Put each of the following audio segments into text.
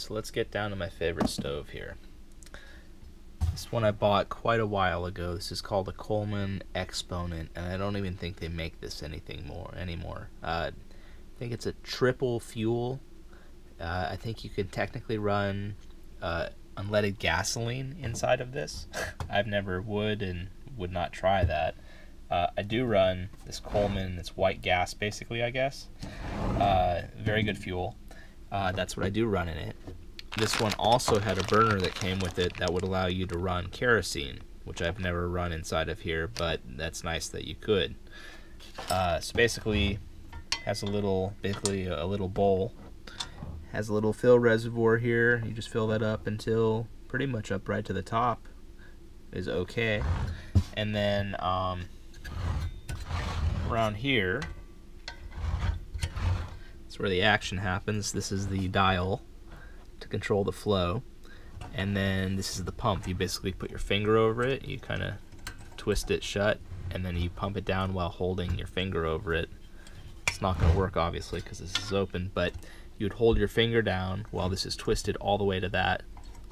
so let's get down to my favorite stove here. This one I bought quite a while ago. This is called a Coleman Exponent, and I don't even think they make this anything more anymore. Uh, I think it's a triple fuel. Uh, I think you can technically run uh, unleaded gasoline inside of this. I've never would and would not try that. Uh, I do run this Coleman. It's white gas, basically, I guess. Uh, very good fuel. Uh, that's what I do run in it. This one also had a burner that came with it that would allow you to run kerosene, which I've never run inside of here, but that's nice that you could. Uh, so basically, has a little, basically a little bowl. Has a little fill reservoir here. You just fill that up until pretty much up right to the top is okay. And then um, around here, that's where the action happens. This is the dial control the flow. And then this is the pump. You basically put your finger over it, you kind of twist it shut, and then you pump it down while holding your finger over it. It's not going to work obviously because this is open, but you would hold your finger down while this is twisted all the way to that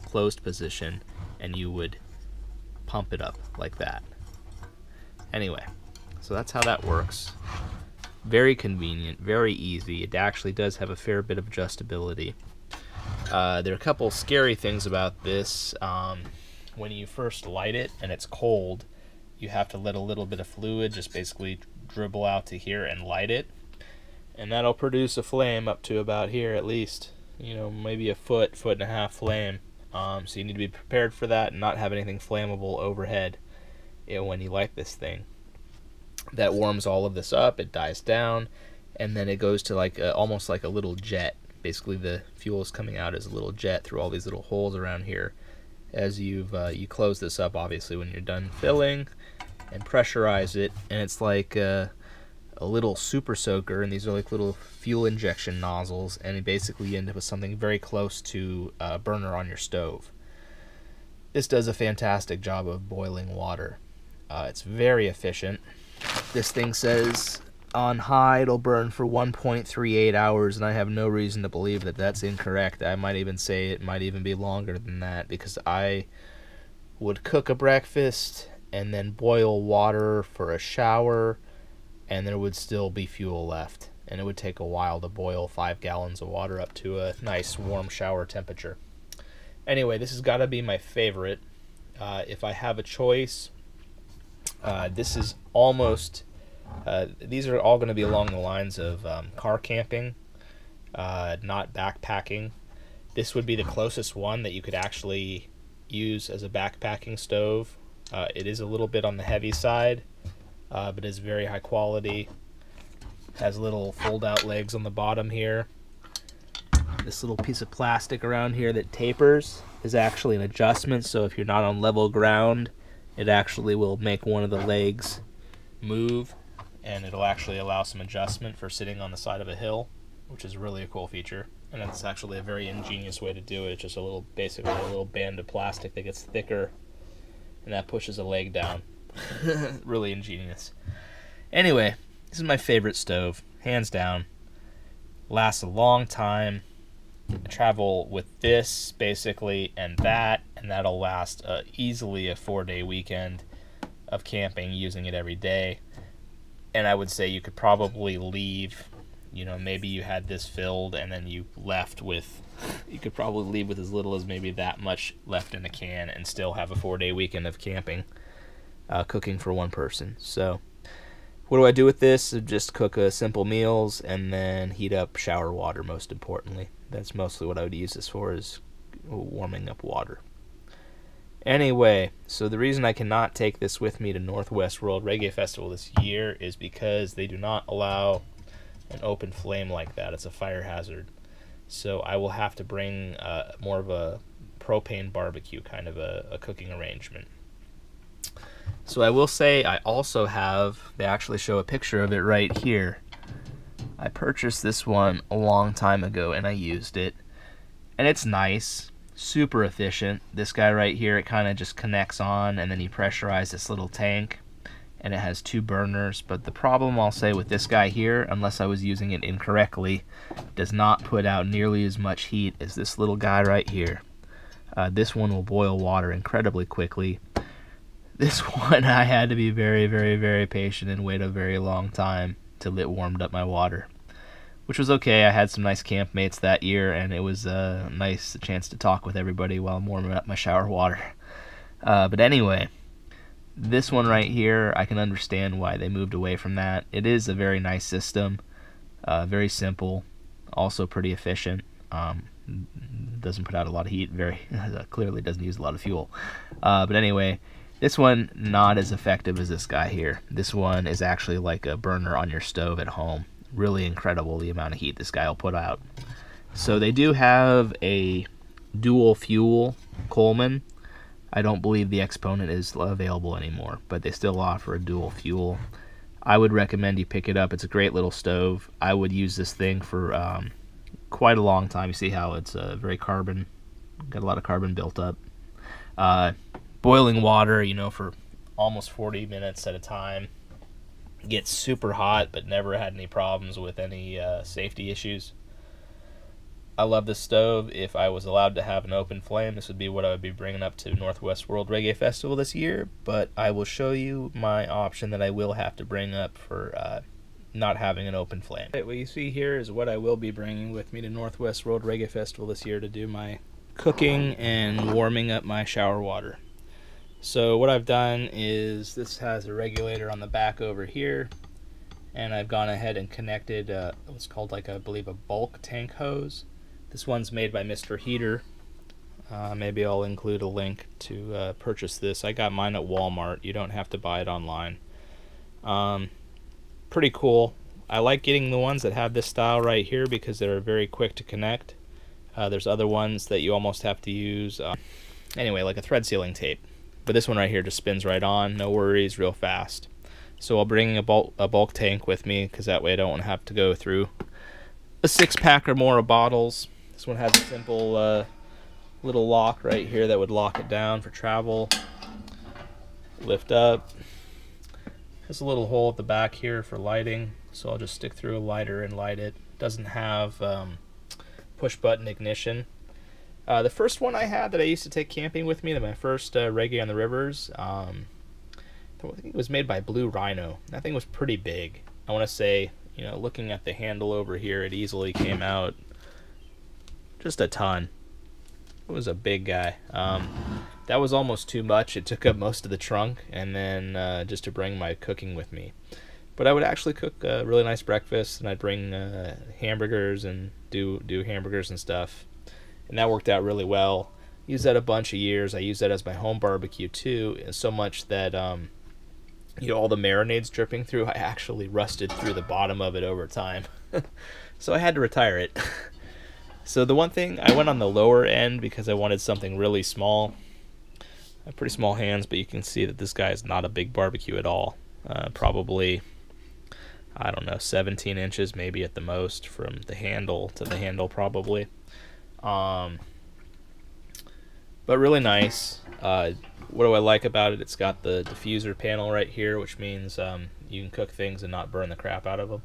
closed position, and you would pump it up like that. Anyway, so that's how that works. Very convenient, very easy. It actually does have a fair bit of adjustability. Uh, there are a couple scary things about this. Um, when you first light it and it's cold, you have to let a little bit of fluid just basically dribble out to here and light it. And that'll produce a flame up to about here at least. You know, maybe a foot, foot and a half flame. Um, so you need to be prepared for that and not have anything flammable overhead you know, when you light this thing. That warms all of this up, it dies down, and then it goes to like a, almost like a little jet basically the fuel is coming out as a little jet through all these little holes around here. As you've uh, you close this up obviously when you're done filling and pressurize it and it's like uh, a little super soaker and these are like little fuel injection nozzles and basically you end up with something very close to a burner on your stove. This does a fantastic job of boiling water. Uh, it's very efficient. This thing says on high it'll burn for 1.38 hours and i have no reason to believe that that's incorrect. I might even say it might even be longer than that because i would cook a breakfast and then boil water for a shower and there would still be fuel left. And it would take a while to boil five gallons of water up to a nice warm shower temperature. Anyway this has got to be my favorite. Uh, if i have a choice uh, this is almost uh, these are all going to be along the lines of um, car camping, uh, not backpacking. This would be the closest one that you could actually use as a backpacking stove. Uh, it is a little bit on the heavy side, uh, but is very high quality. Has little fold-out legs on the bottom here. This little piece of plastic around here that tapers is actually an adjustment. So if you're not on level ground, it actually will make one of the legs move and it'll actually allow some adjustment for sitting on the side of a hill, which is really a cool feature. And it's actually a very ingenious way to do it. It's just a little, basically a little band of plastic that gets thicker, and that pushes a leg down. really ingenious. Anyway, this is my favorite stove, hands down. Lasts a long time. I travel with this basically and that, and that'll last uh, easily a four day weekend of camping using it every day and I would say you could probably leave. You know, maybe you had this filled and then you left with. You could probably leave with as little as maybe that much left in the can and still have a four day weekend of camping, uh, cooking for one person. So, what do I do with this? Just cook uh, simple meals and then heat up shower water. Most importantly, that's mostly what I would use this for is warming up water. Anyway, so the reason I cannot take this with me to Northwest World Reggae Festival this year is because they do not allow an open flame like that. It's a fire hazard. So I will have to bring uh, more of a propane barbecue kind of a, a cooking arrangement. So I will say I also have, they actually show a picture of it right here. I purchased this one a long time ago and I used it. And it's nice super efficient. This guy right here, it kind of just connects on and then you pressurize this little tank and it has two burners. But the problem I'll say with this guy here, unless I was using it incorrectly, does not put out nearly as much heat as this little guy right here. Uh, this one will boil water incredibly quickly. This one I had to be very, very, very patient and wait a very long time till it warmed up my water. Which was okay. I had some nice campmates that year, and it was a nice chance to talk with everybody while I'm warming up my shower water. Uh, but anyway, this one right here, I can understand why they moved away from that. It is a very nice system, uh, very simple, also pretty efficient. Um, doesn't put out a lot of heat. Very clearly doesn't use a lot of fuel. Uh, but anyway, this one not as effective as this guy here. This one is actually like a burner on your stove at home. Really incredible the amount of heat this guy will put out. So they do have a dual fuel Coleman I don't believe the Exponent is available anymore, but they still offer a dual fuel. I would recommend you pick it up. It's a great little stove. I would use this thing for um, quite a long time. You see how it's uh, very carbon, got a lot of carbon built up. Uh, boiling water, you know, for almost 40 minutes at a time. Gets super hot, but never had any problems with any uh, safety issues. I love this stove. If I was allowed to have an open flame, this would be what I would be bringing up to Northwest World Reggae Festival this year. But I will show you my option that I will have to bring up for uh, not having an open flame. What you see here is what I will be bringing with me to Northwest World Reggae Festival this year to do my cooking and warming up my shower water. So what I've done is this has a regulator on the back over here and I've gone ahead and connected uh, what's called like I believe a bulk tank hose this one's made by Mr. Heater. Uh, maybe I'll include a link to uh, purchase this. I got mine at Walmart. You don't have to buy it online. Um, pretty cool. I like getting the ones that have this style right here because they're very quick to connect. Uh, there's other ones that you almost have to use. Uh, anyway, like a thread sealing tape. But this one right here just spins right on. No worries, real fast. So I'll bring a bulk, a bulk tank with me because that way I don't have to go through a six pack or more of bottles. This one has a simple uh, little lock right here that would lock it down for travel. Lift up. Has a little hole at the back here for lighting, so I'll just stick through a lighter and light it. Doesn't have um, push button ignition. Uh, the first one I had that I used to take camping with me, my first uh, Reggae on the Rivers, um, I think it was made by Blue Rhino. That thing was pretty big. I want to say, you know, looking at the handle over here, it easily came out just a ton. It was a big guy. Um, that was almost too much. It took up most of the trunk, and then uh, just to bring my cooking with me. But I would actually cook a really nice breakfast, and I'd bring uh, hamburgers and do do hamburgers and stuff, and that worked out really well. Used that a bunch of years. I used that as my home barbecue too, so much that um, you know all the marinades dripping through. I actually rusted through the bottom of it over time, so I had to retire it. So the one thing, I went on the lower end because I wanted something really small. I have pretty small hands, but you can see that this guy is not a big barbecue at all. Uh, probably, I don't know, 17 inches maybe at the most from the handle to the handle probably. Um, but really nice. Uh, what do I like about it? It's got the diffuser panel right here, which means um, you can cook things and not burn the crap out of them.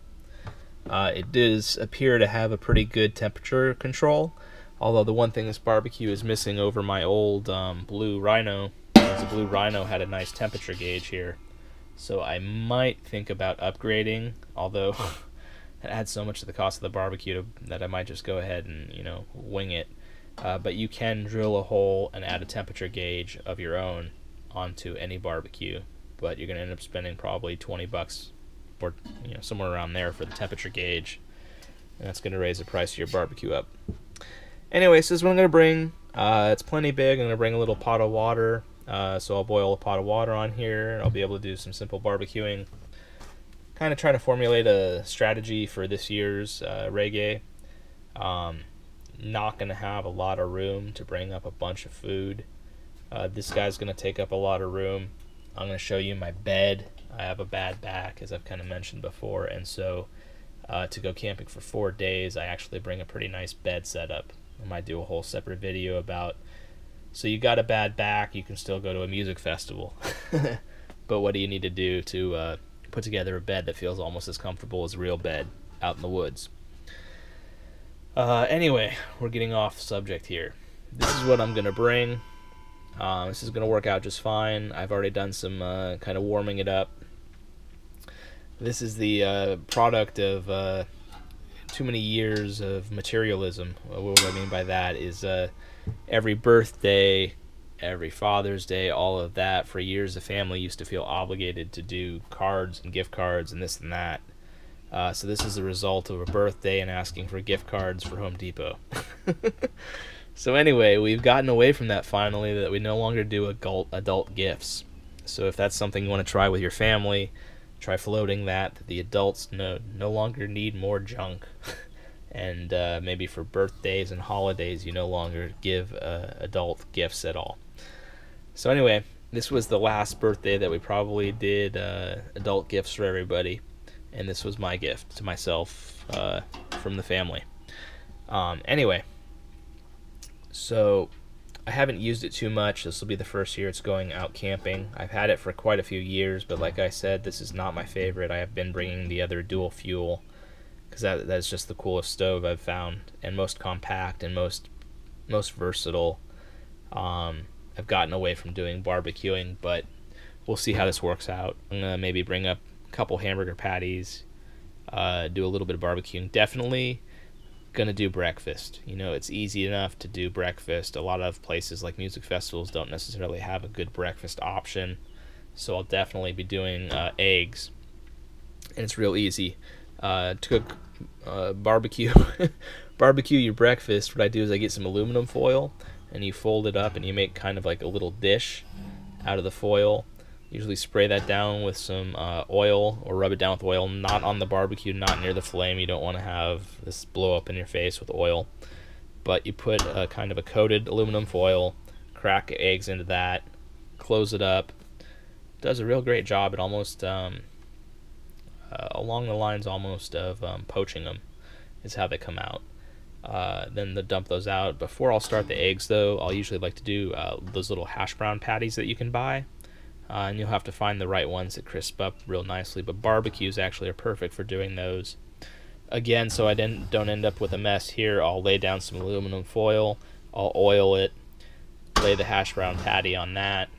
Uh, it does appear to have a pretty good temperature control, although the one thing this barbecue is missing over my old um, Blue Rhino is the Blue Rhino had a nice temperature gauge here. So I might think about upgrading, although it adds so much to the cost of the barbecue to, that I might just go ahead and, you know, wing it. Uh, but you can drill a hole and add a temperature gauge of your own onto any barbecue, but you're going to end up spending probably 20 bucks or you know somewhere around there for the temperature gauge, and that's going to raise the price of your barbecue up. Anyway, so this is what I'm going to bring. Uh, it's plenty big. I'm going to bring a little pot of water. Uh, so I'll boil a pot of water on here. I'll be able to do some simple barbecuing. Kind of trying to formulate a strategy for this year's uh, reggae. Um, not going to have a lot of room to bring up a bunch of food. Uh, this guy's going to take up a lot of room. I'm going to show you my bed I have a bad back, as I've kind of mentioned before, and so uh, to go camping for four days, I actually bring a pretty nice bed setup. I might do a whole separate video about. So you got a bad back, you can still go to a music festival. but what do you need to do to uh, put together a bed that feels almost as comfortable as a real bed out in the woods? Uh, anyway, we're getting off subject here. This is what I'm gonna bring. Um, this is gonna work out just fine. I've already done some uh, kind of warming it up. This is the uh, product of uh, too many years of materialism. What I mean by that is uh, every birthday, every Father's Day, all of that. For years, the family used to feel obligated to do cards and gift cards and this and that. Uh, so this is the result of a birthday and asking for gift cards for Home Depot. so anyway, we've gotten away from that finally. That we no longer do adult adult gifts. So if that's something you want to try with your family, try floating that. that The adults no no longer need more junk. and uh, maybe for birthdays and holidays, you no longer give uh, adult gifts at all. So anyway, this was the last birthday that we probably did uh, adult gifts for everybody and this was my gift to myself uh, from the family. Um, anyway, so I haven't used it too much. This will be the first year it's going out camping. I've had it for quite a few years, but like I said, this is not my favorite. I have been bringing the other dual fuel because that that's just the coolest stove I've found and most compact and most most versatile. Um, I've gotten away from doing barbecuing, but we'll see how this works out. I'm gonna maybe bring up a couple hamburger patties, uh, do a little bit of barbecuing. Definitely gonna do breakfast. You know, it's easy enough to do breakfast. A lot of places like music festivals don't necessarily have a good breakfast option, so I'll definitely be doing uh, eggs, and it's real easy uh, to cook uh, barbecue. barbecue your breakfast. What I do is I get some aluminum foil and you fold it up and you make kind of like a little dish out of the foil Usually spray that down with some uh, oil or rub it down with oil, not on the barbecue, not near the flame. You don't want to have this blow up in your face with oil. But you put a kind of a coated aluminum foil, crack eggs into that, close it up. Does a real great job. It almost, um, uh, along the lines almost of um, poaching them, is how they come out. Uh, then to dump those out. Before I'll start the eggs, though, I'll usually like to do uh, those little hash brown patties that you can buy uh, and you'll have to find the right ones that crisp up real nicely. But barbecues actually are perfect for doing those. Again, so I didn't don't end up with a mess here. I'll lay down some aluminum foil. I'll oil it, lay the hash brown patty on that,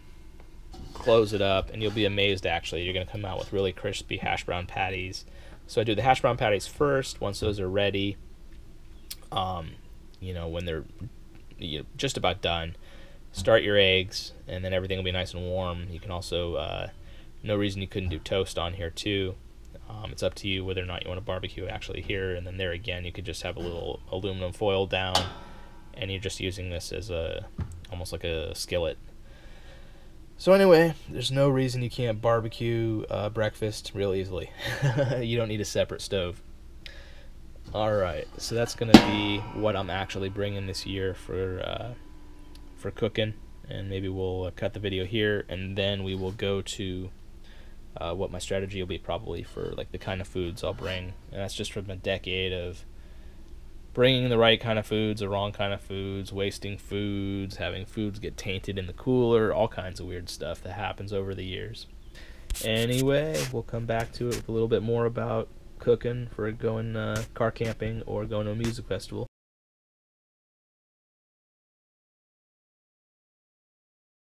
close it up, and you'll be amazed. Actually, you're gonna come out with really crispy hash brown patties. So I do the hash brown patties first. Once those are ready, um, you know when they're you know, just about done, start your eggs, and then everything will be nice and warm. You can also, uh, no reason you couldn't do toast on here too. Um, it's up to you whether or not you want to barbecue actually here, and then there again, you could just have a little aluminum foil down, and you're just using this as a almost like a skillet. So anyway, there's no reason you can't barbecue uh, breakfast real easily. you don't need a separate stove. All right, so that's gonna be what I'm actually bringing this year for uh, for cooking and maybe we'll uh, cut the video here and then we will go to uh, what my strategy will be probably for like the kind of foods I'll bring and that's just from a decade of bringing the right kind of foods the wrong kind of foods wasting foods having foods get tainted in the cooler all kinds of weird stuff that happens over the years. Anyway we'll come back to it with a little bit more about cooking for going uh, car camping or going to a music festival